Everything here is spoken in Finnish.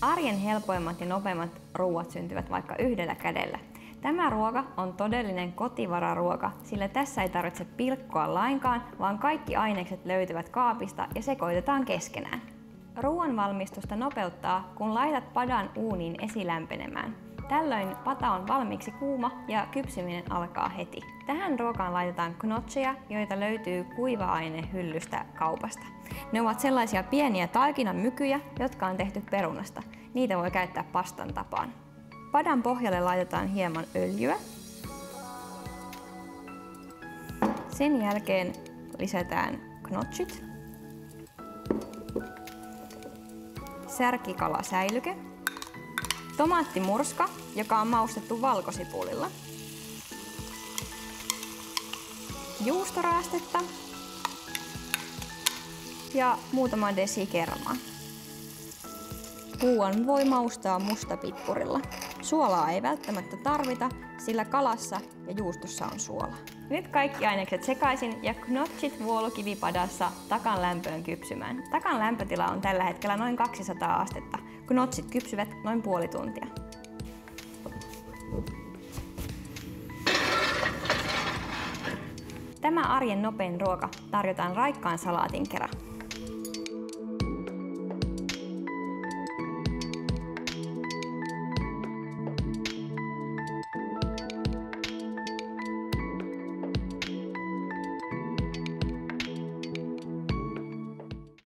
Arjen helpoimmat ja nopeimmat ruuat syntyvät vaikka yhdellä kädellä. Tämä ruoka on todellinen kotivararuoka, sillä tässä ei tarvitse pilkkoa lainkaan, vaan kaikki ainekset löytyvät kaapista ja sekoitetaan keskenään. Ruoan valmistusta nopeuttaa, kun laitat padan uuniin esilämpenemään. Tällöin pata on valmiiksi kuuma ja kypsyminen alkaa heti. Tähän ruokaan laitetaan knotseja, joita löytyy kuiva-ainehyllystä kaupasta. Ne ovat sellaisia pieniä taikinan mykyjä, jotka on tehty perunasta. Niitä voi käyttää pastan tapaan. Padan pohjalle laitetaan hieman öljyä. Sen jälkeen lisätään knotsit, särkikalasäilyke, tomaattimurska, joka on maustettu valkosipulilla, juustoraastetta ja muutama desi kermaa. Ruoan voi maustaa mustapippurilla. Suolaa ei välttämättä tarvita, sillä kalassa ja juustossa on suola. Nyt kaikki ainekset sekaisin ja knotsit vuolukivipadassa takan lämpöön kypsymään. Takan lämpötila on tällä hetkellä noin 200 astetta. Knotsit kypsyvät noin puoli tuntia. Tämä arjen nopein ruoka tarjotaan raikkaan salaatin kerran.